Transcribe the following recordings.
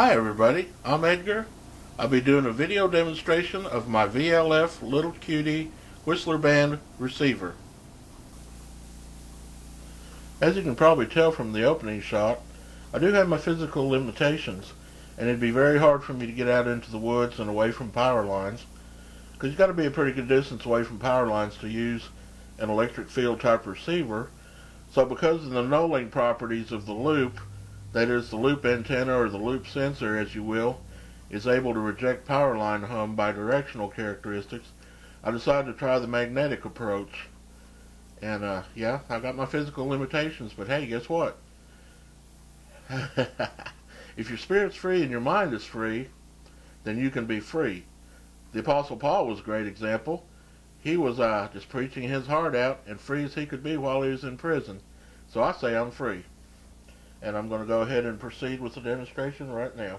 Hi everybody, I'm Edgar. I'll be doing a video demonstration of my VLF Little Cutie Whistler Band receiver. As you can probably tell from the opening shot, I do have my physical limitations and it'd be very hard for me to get out into the woods and away from power lines because you've got to be a pretty good distance away from power lines to use an electric field type receiver. So because of the nulling properties of the loop, that is the loop antenna or the loop sensor as you will, is able to reject power line hum by directional characteristics, I decided to try the magnetic approach. And uh, yeah, I've got my physical limitations, but hey, guess what? if your spirit's free and your mind is free, then you can be free. The Apostle Paul was a great example. He was uh, just preaching his heart out and free as he could be while he was in prison. So I say I'm free. And I'm going to go ahead and proceed with the demonstration right now.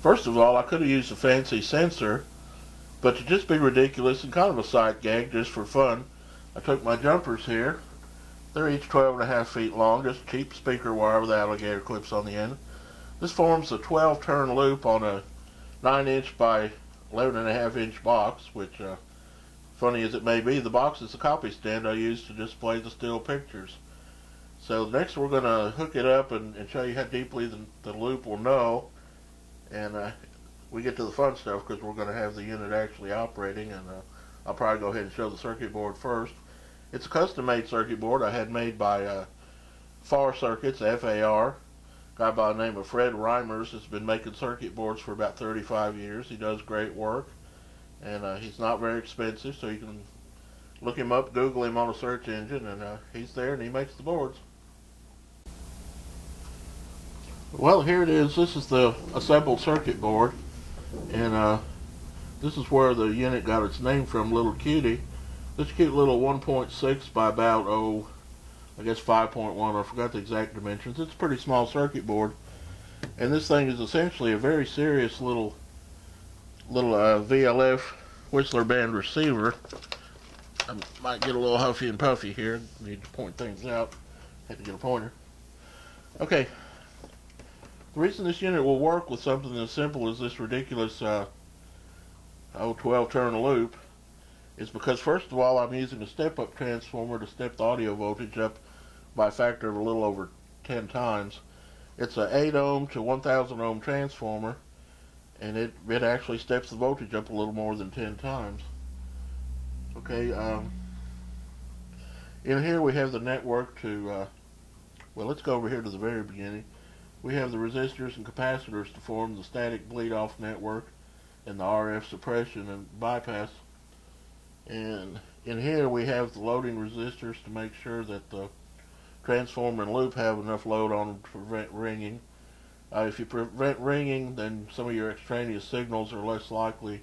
First of all, I could have used a fancy sensor, but to just be ridiculous and kind of a sight gag just for fun, I took my jumpers here. They're each 12 and a half feet long, just cheap speaker wire with alligator clips on the end. This forms a 12 turn loop on a 9 inch by 11 and a half inch box, which, uh, funny as it may be, the box is the copy stand I use to display the still pictures. So next we're going to hook it up and, and, show you how deeply the, the loop will know. And uh, we get to the fun stuff because we're going to have the unit actually operating. And uh, I'll probably go ahead and show the circuit board first. It's a custom-made circuit board I had made by uh, FAR Circuits, F-A-R. Guy by the name of Fred Reimers has been making circuit boards for about 35 years. He does great work, and uh, he's not very expensive, so you can look him up, Google him on a search engine, and uh, he's there and he makes the boards. Well, here it is. This is the assembled circuit board, and uh, this is where the unit got its name from, Little Cutie. This cute little 1.6 by about, oh, I guess 5.1, I forgot the exact dimensions. It's a pretty small circuit board. And this thing is essentially a very serious little little uh, VLF Whistler band receiver. I might get a little huffy and puffy here. Need to point things out. Had to get a pointer. Okay. The reason this unit will work with something as simple as this ridiculous uh, oh, 12 turn loop is because first of all I'm using a step-up transformer to step the audio voltage up by a factor of a little over 10 times. It's a 8 ohm to 1000 ohm transformer and it, it actually steps the voltage up a little more than 10 times. Okay, um, in here we have the network to, uh, well let's go over here to the very beginning. We have the resistors and capacitors to form the static bleed off network and the RF suppression and bypass and in here we have the loading resistors to make sure that the transformer and loop have enough load on them to prevent ringing. Uh, if you prevent ringing, then some of your extraneous signals are less likely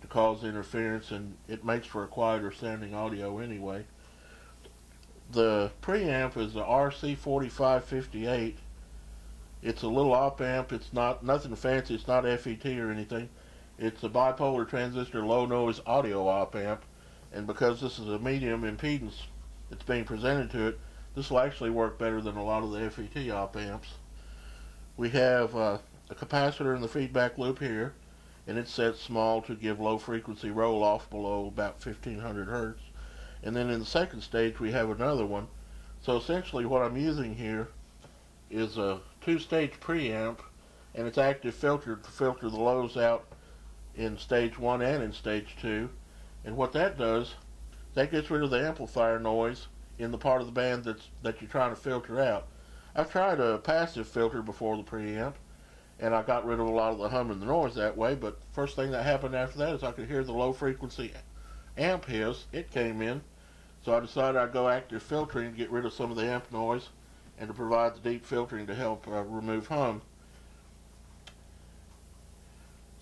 to cause interference and it makes for a quieter sounding audio anyway. The preamp is the RC4558. It's a little op amp. It's not nothing fancy. It's not FET or anything. It's a bipolar transistor low noise audio op amp and because this is a medium impedance that's being presented to it, this will actually work better than a lot of the FET op amps. We have uh, a capacitor in the feedback loop here, and it's set small to give low frequency roll off below about 1500 hertz. And then in the second stage we have another one. So essentially what I'm using here is a two-stage preamp, and it's active filtered to filter the lows out in stage one and in stage two and what that does, that gets rid of the amplifier noise in the part of the band that's that you're trying to filter out. I've tried a passive filter before the preamp, and I got rid of a lot of the hum and the noise that way. But first thing that happened after that is I could hear the low frequency amp hiss. It came in, so I decided I'd go active filtering to get rid of some of the amp noise and to provide the deep filtering to help uh, remove hum.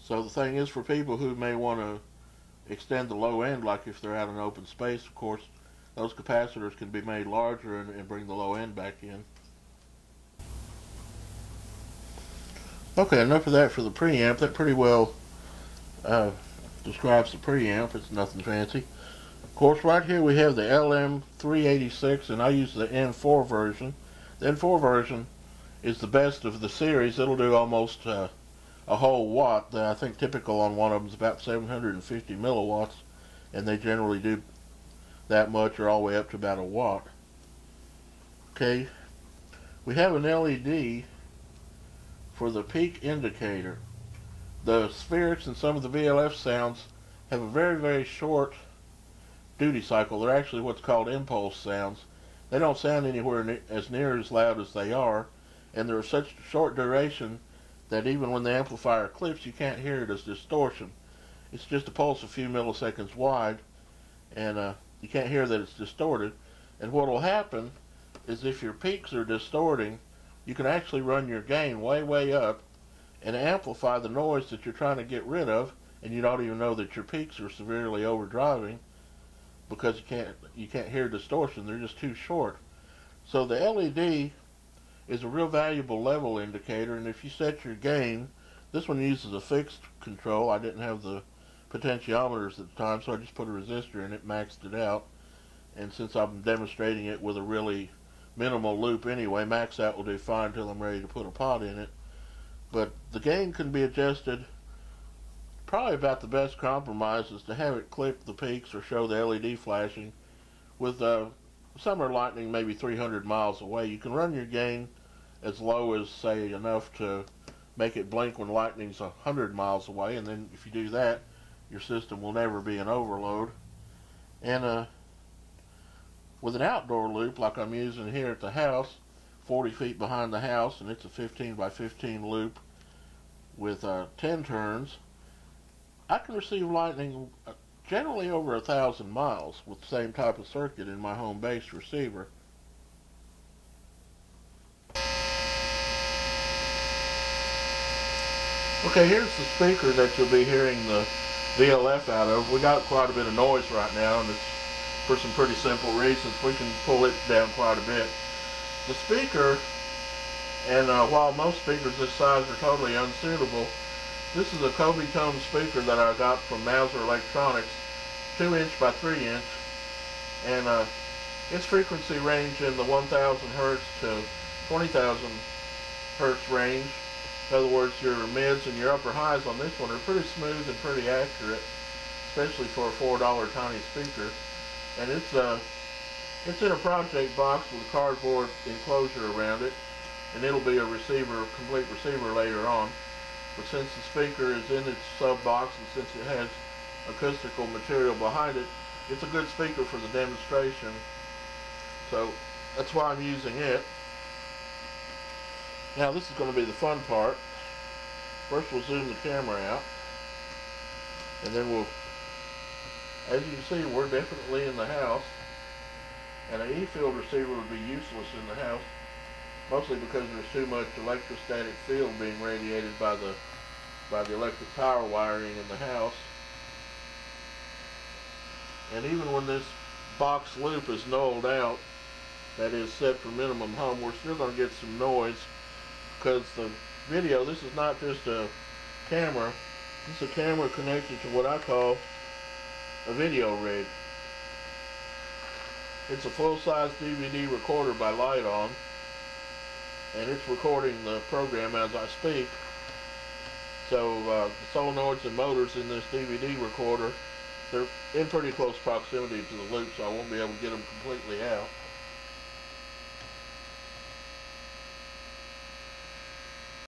So the thing is for people who may want to extend the low end, like if they're out in open space, of course, those capacitors can be made larger and, and bring the low end back in. Okay, enough of that for the preamp. That pretty well uh, describes the preamp. It's nothing fancy. Of course, right here we have the LM386, and I use the N4 version. The N4 version is the best of the series. It'll do almost uh, a whole watt. I think typical on one of them is about 750 milliwatts, and they generally do that much or all the way up to about a watt. Okay, we have an LED for the peak indicator. The Spherics and some of the VLF sounds have a very, very short duty cycle. They're actually what's called impulse sounds. They don't sound anywhere ne as near as loud as they are, and they're of such short duration that even when the amplifier clips, you can't hear it as distortion. It's just a pulse a few milliseconds wide, and uh, you can't hear that it's distorted. And what will happen is if your peaks are distorting, you can actually run your gain way, way up and amplify the noise that you're trying to get rid of, and you don't even know that your peaks are severely overdriving because you can't you can't hear distortion. They're just too short. So the LED is a real valuable level indicator, and if you set your gain, this one uses a fixed control. I didn't have the potentiometers at the time, so I just put a resistor in it, maxed it out. And since I'm demonstrating it with a really minimal loop anyway, max out will do fine until I'm ready to put a pot in it. But the gain can be adjusted probably about the best compromise is to have it clip the peaks or show the LED flashing with uh, summer lightning maybe 300 miles away. You can run your gain as low as say enough to make it blink when lightning's 100 miles away and then if you do that your system will never be an overload. And uh, with an outdoor loop like I'm using here at the house, 40 feet behind the house, and it's a 15 by 15 loop with uh, 10 turns, I can receive lightning uh, generally over a thousand miles with the same type of circuit in my home base receiver. Okay, here's the speaker that you'll be hearing the VLF out of. We got quite a bit of noise right now, and it's for some pretty simple reasons. We can pull it down quite a bit. The speaker, and uh, while most speakers this size are totally unsuitable, this is a Kobitone speaker that I got from Mouser Electronics, 2 inch by 3 inch, and uh, its frequency range in the 1000 hertz to 20,000 hertz range in other words, your mids and your upper highs on this one are pretty smooth and pretty accurate, especially for a $4 tiny speaker. And it's uh, it's in a project box with a cardboard enclosure around it, and it'll be a receiver, complete receiver later on. But since the speaker is in its sub box and since it has acoustical material behind it, it's a good speaker for the demonstration. So that's why I'm using it. Now this is going to be the fun part. First we'll zoom the camera out. And then we'll, as you can see, we're definitely in the house. And an E-field receiver would be useless in the house. Mostly because there's too much electrostatic field being radiated by the by the electric power wiring in the house. And even when this box loop is nulled out, that is set for minimum hum, we're still going to get some noise because the video, this is not just a camera, this is a camera connected to what I call a video rig. It's a full-size DVD recorder by Lite-On, and it's recording the program as I speak. So uh, the solenoids and motors in this DVD recorder, they're in pretty close proximity to the loop, so I won't be able to get them completely out.